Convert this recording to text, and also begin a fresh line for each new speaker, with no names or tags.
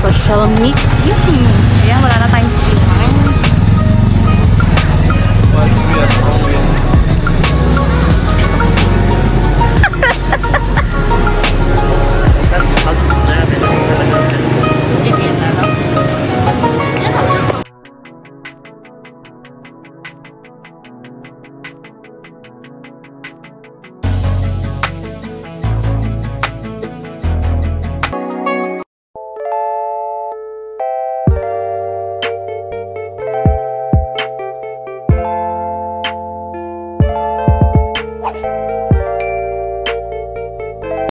social media. Ya berada time tayong